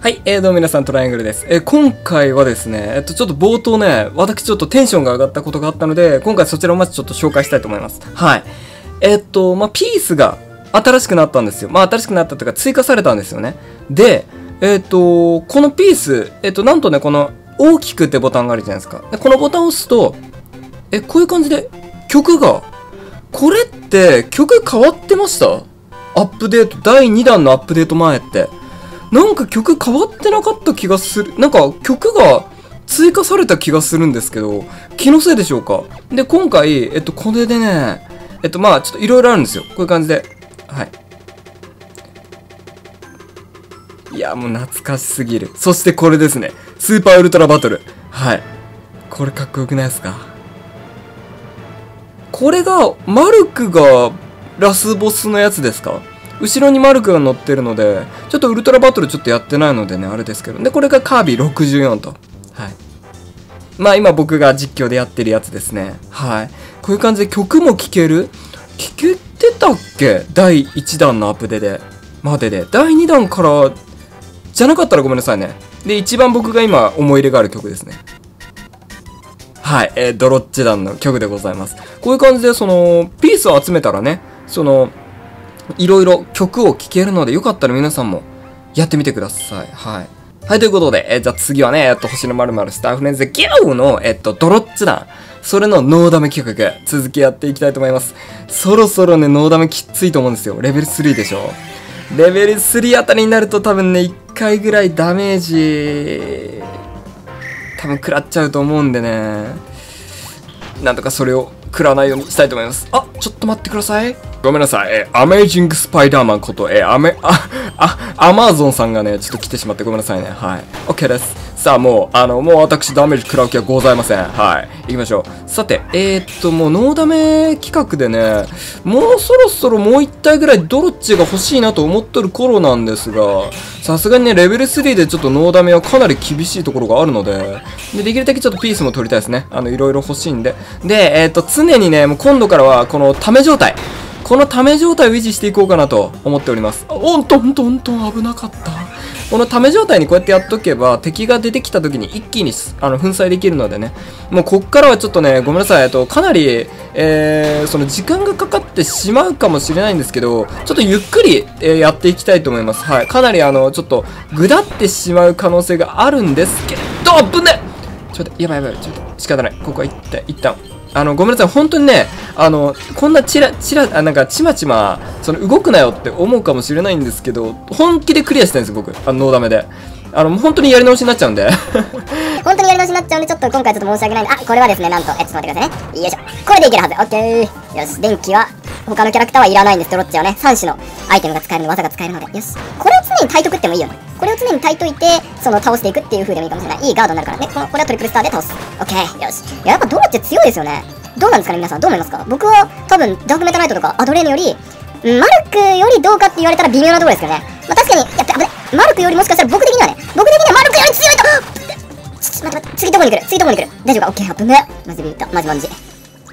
はい、えー、どうも皆さん、トライアングルです。えー、今回はですね、えっと、ちょっと冒頭ね、私ちょっとテンションが上がったことがあったので、今回そちらをまずちょっと紹介したいと思います。はい。えっと、まあ、ピースが新しくなったんですよ。まあ、新しくなったというか、追加されたんですよね。で、えっと、このピース、えっと、なんとね、この、大きくってボタンがあるじゃないですか。でこのボタンを押すと、え、こういう感じで、曲が、これって曲変わってました？アップデート、第2弾のアップデート前って。なんか曲変わってなかった気がする。なんか曲が追加された気がするんですけど、気のせいでしょうかで、今回、えっと、これでね、えっと、まあ、ちょっといろいろあるんですよ。こういう感じで。はい。いや、もう懐かしすぎる。そしてこれですね。スーパーウルトラバトル。はい。これかっこよくないですか？これが、マルクがラスボスのやつですか？後ろにマルクが乗ってるので、ちょっとウルトラバトルちょっとやってないのでね、あれですけど。で、これがカービィ64と。はい。まあ今僕が実況でやってるやつですね。はい。こういう感じで曲も聴ける？聴けてたっけ？第1弾のアップデで。までで。第2弾から、じゃなかったらごめんなさいね。で、一番僕が今思い入れがある曲ですね。はい、えー、ドロッチ団の曲でございます。こういう感じで、その、ピースを集めたらね、その、いろいろ曲を聴けるので、よかったら皆さんもやってみてください。はい。はい、ということで、えー、じゃあ次はね、えっと、星の〇〇スターフレンズでギャオの、えっと、ドロッチ団。それのノーダメ企画、続きやっていきたいと思います。そろそろね、ノーダメきついと思うんですよ。レベル3でしょ。レベル3あたりになると多分ね、1回ぐらいダメージ、多分食らっちゃうと思うんでね。なんとかそれを食らわないようにしたいと思います。あ、ちょっと待ってください。ごめんなさい。えアメージングスパイダーマンこと、えアメ、あ、あ、アマゾンさんがね、ちょっと来てしまってごめんなさいね。はい。OK です。さあ、もう、あの、もう私ダメージ食らう気はございません。はい。行きましょう。さて、えー、っと、もうノーダメ企画でね、もうそろそろもう一体ぐらいドロッチが欲しいなと思っとる頃なんですが、さすがにね、レベル3でちょっとノーダメはかなり厳しいところがあるので、で、できるだけちょっとピースも取りたいですね。あの、いろいろ欲しいんで。で、えー、っと、常にね、もう今度からは、このため状態。このため状態を維持していこうかなと思っております。おんとんとんとん危なかった。このため状態にこうやってやっとけば、敵が出てきた時に一気にあの粉砕できるのでね。もうこっからはちょっとね、ごめんなさい。えっと、かなり、えー、その時間がかかってしまうかもしれないんですけど、ちょっとゆっくり、えー、やっていきたいと思います。はい。かなりあの、ちょっと、ぐだってしまう可能性があるんですけど、ぶねちょっと、やばいやばい。ちょっと、仕方ない。ここは一旦、一旦。あの、ごめんなさい。本当にね、あの、こんなチラ、チラ、あ、なんか、ちまちま、その、動くなよって思うかもしれないんですけど、本気でクリアしたいんです、僕。あの、ノーダメで。あの、本当にやり直しになっちゃうんで。本当にやり直しになっちゃうんで、ちょっと今回ちょっと申し訳ないんで、あ、これはですね、なんと、え、ちょっと待ってくださいね。よいしょ。これでいけるはず。オッケー。よし、電気は、他のキャラクターはいらないんです、ドロッチはね。3種のアイテムが使えるの、技が使えるので。よし。これを常に耐えとくってもいいよね。これを常に耐えといて、その、倒していくっていう風でもいいかもしれない。いいガードになるからね。この、これはトリプルスターで倒す。オッケー。よし。いや、やっぱドロッチ強いですよね。どうなんですかね、皆さん。どう思いますか？僕は、多分、ダークメタナイトとかアドレーヌより、マルクよりどうかって言われたら微妙なところですけどね。まあ、確かに、やっぱ、危ね。マルクよりもしかしたら僕的にはね、僕的にはマルクより強いとちょっと待って待って、次どこに来る？次どこに来る？大丈夫か？オッケー、危ね。マジビビった。マジマジ。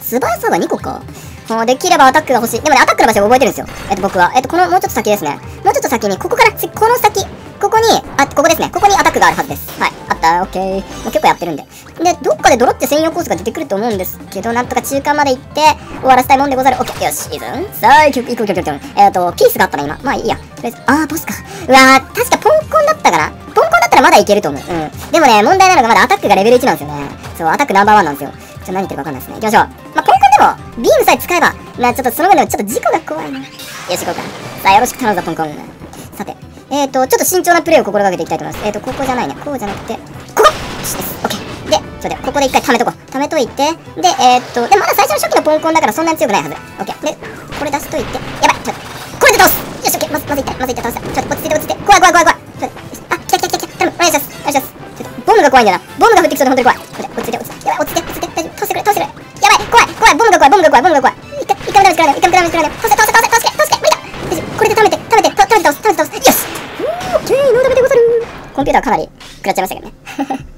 素早さが2個か。もうできればアタックが欲しい。でもね、アタックの場所覚えてるんですよ。えっと、僕は。えっと、この、もうちょっと先ですね。もうちょっと先に、ここから、この先、ここに、あ、ここですね。ここにアタックがあるはずです。はい。った、オッケー。もう結構やってるんで。で、どっかでドロって専用コースが出てくると思うんですけど、なんとか中間まで行って、終わらせたいもんでござる。オッケー、よし、いいぞ。さあ、行く、行く、行く、行く、行く。えっと、ピースがあったな、今。まあいいや。とりあえず、あー、ボスか。うわー、確かポンコンだったかな。ポンコンだったらまだいけると思う。うん。でもね、問題なのがまだアタックがレベル1なんですよね。そう、アタックナンバーワンなんですよ。ちょっと何言ってるかわかんないですね。行きましょう。まあ、ポンコンでも、ビームさえ使えば、まあちょっとその上でもちょっと事故が怖いな。よし、行こうか。さあ、よろしく頼むぞ、ポンコン。さて、えーと、ちょっと慎重なプレーを心がけていきたいと思います。えーと、ここじゃないね。こうじゃなくて、しです。オッケー。で、それで、ここで一回貯めとこう。貯めといて、で、えーと、で、まだ最初の初期のポンコンだからそんなに強くないはず。オッケー。で、これ出しといて、やばい、ちょっと、これで倒すよし、オッケー。まず、まず一回、まず一回倒した。ちょっと、落ち着いて、落ち着いて。怖い、怖い、怖い、怖い。ちょっと、あ、来た来た来た来た。頼む、お願いします。お願いします。ちょっと、ボムが怖いんだよな。ボムが降ってきそうで本当に怖い。ちょっと、落ち着いて、落ち着いて。やばい、落ち着いて、落ち着いて。大丈夫。倒してくれ、倒してくれ。やばい、怖い、怖い、ボムが怖い、ボムが怖い、ボムが怖い。一回、一回もダメージ食らわない、一回もダメージ食らわない。倒せ、倒せ、倒せ、倒せ、倒せ、無理だ。よし、これで貯めて、貯めて、貯めて倒す、貯めて倒す。よしオッケー、ノーダメでござる。コンピューターかなり食らっちゃいましたけどね。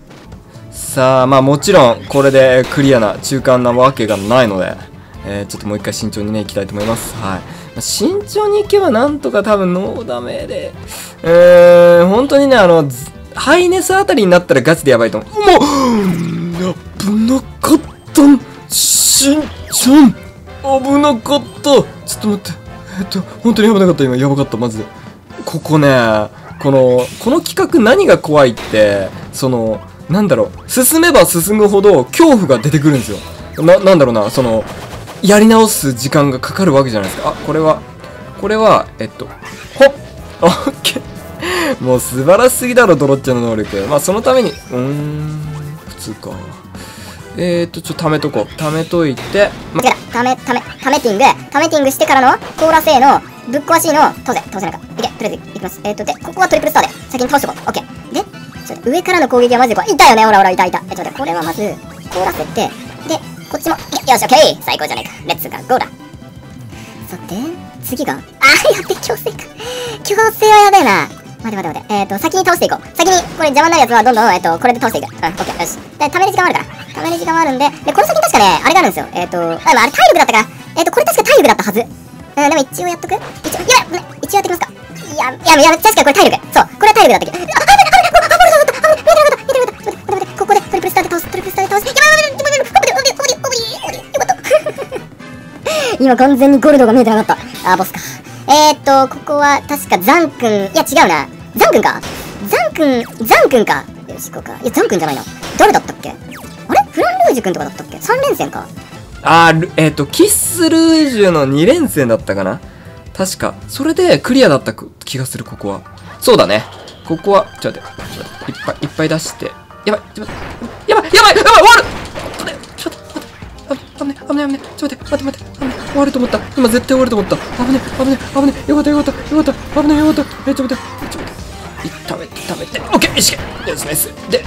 さあ、まあもちろん、これでクリアな、中間なわけがないので、えー、ちょっともう一回慎重にね、いきたいと思います。はい。慎重にいけばなんとか多分ノーダメで、えー、本当にね、あの、ハイネスあたりになったらガチでやばいと思う。もう、危なかったん、しんちゃん、危なかった。ちょっと待って。えっと、本当に危なかった、今。やばかった、マジで。ここね、この、この企画何が怖いって、その、なんだろう、進めば進むほど恐怖が出てくるんですよ。な、なんだろうな、その、やり直す時間がかかるわけじゃないですか。あ、これは、これは、えっと、ほっオッケー もう素晴らしすぎだろ、ドロッチャの能力。まあ、そのために、うーん、普通か。えーっと、ちょっと貯めとこう。貯めといて、ま、た。め、ため、ためティング。ためティングしてからの、コーラ製の、ぶっ壊しの、当然、当然なんか。いけ、とりあえず、いきます。えーっと、で、ここはトリプルスターで、先に倒しとこう。オッケー。で、ちょっと上からの攻撃はマジで怖い。いたよね、ほらほら、いたいた。え、ちょっと待って、これはまず、凍らせて、で、こっちも、よし、オッケー最高じゃないか。レッツがゴーだ。さて、次が、あー、やって、強制か。強制はやべえな。待て待て待て。えっ、ー、と、先に倒していこう。先に、これ邪魔になるやつはどんどん、えっ、と、これで倒していく。うん、オッケー、よし。で、貯める時間もあるから。貯める時間もあるんで、で、この先に確かね、あれがあるんですよ。えっ、ー、と、あ、あれ体力だったから。えっ、と、これ確か体力だったはず。うん、でも一応やっとく一応、やばい、ね、一応やってきますか。いやい、やい、や、確かにこれ体力。そう、これは体力だったっけど。あ、ここでトリプルスターで倒す、トリプルスターで倒す。やばい、やばい、やばい、やばい、やばい、やばい、今完全にゴルドが見えてなかった。あ、ボスか。えー、っと、ここは確かザン君。いや、違うな。ザン君か。ザン君、ザン君か。よし、行こうか。いや、ザン君じゃないな。誰だったっけあれフランルージュ君とかだったっけ三連戦か。あー、えっ、ー、と、キッスルージュの2連戦だったかな確か。それでクリアだった気がする、ここは。そうだね。ここは、ちょっと待って、ちょっと待って、いっぱい、いっぱい出して。やばい、ちょっと待って、やばい、やばい、やばい、終わるちょっと待って、ちょっと待って、危ね、危ね、危ね、ちょっと待って、待って、待って、危ね、終わると思った。今絶対終わると思った。危ね、危ね、危ね、よかった、よかった、よかった、危ね、よかった。え、ちょっと待って、ちょっと待って。食べて、食べて、オッケー、よし、よし、ナイス。で、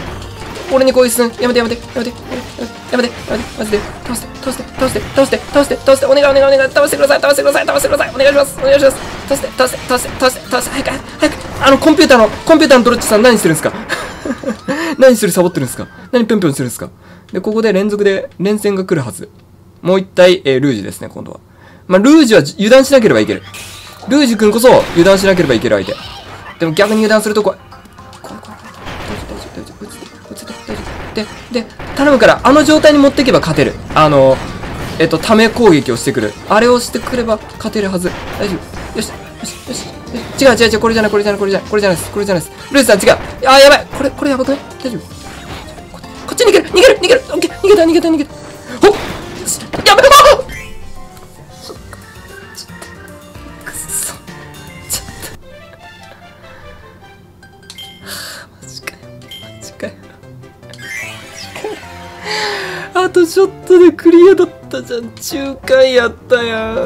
俺に攻撃するやめてやめてやめてやめてやめてやめてマジで倒して倒して倒して倒して倒して倒してお願いお願いお願い倒してください倒してください倒してくださいお願いしますお願いします。倒して倒して倒して倒して倒して早く早くあのコンピューターのコンピューターのドロッチさん何してるんですか？何してるサボってるんですか？何ぴょんぴょんしてるんですか？でここで連続で連戦が来るはず。もう一体、えー、ルージュですね今度は。まあルージュは油断しなければいける。ルージュ君こそ油断しなければいける相手。でも逆に油断すると怖い。怖い怖い怖い。大丈夫大丈夫大丈夫。落ち着いて落ちて大丈夫でで頼むからあの状態に持っていけば勝てる。あのえっとため攻撃をしてくる。あれをしてくれば勝てるはず。大丈夫。よしよしよし違う違う違うこれじゃないこれじゃないこれじゃないこれじゃないですこれじゃないです。ルースさん違う。あやばい。これこれやばくない？大丈夫。こっち逃げる逃げる逃げる。オッケー。逃げた逃げた逃げた。ほっ！よし。やばい。ょっとでクリアだったじゃん。仲介やったやん。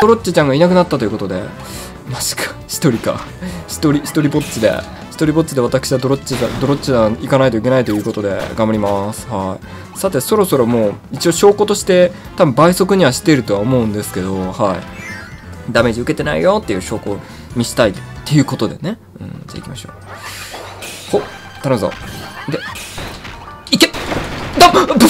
トロッチちゃんがいなくなったということで。マジか。一人か。一人一人ぼっちで。一人ぼっちで私はドロッチだドロッチだ行かないといけないということで頑張ります。はい。さてそろそろもう一応証拠として多分倍速にはしているとは思うんですけどはい。ダメージ受けてないよっていう証拠を見したいっていうことでね。うんじゃあ行きましょう。ほ頼むぞ。でいけだブブブ。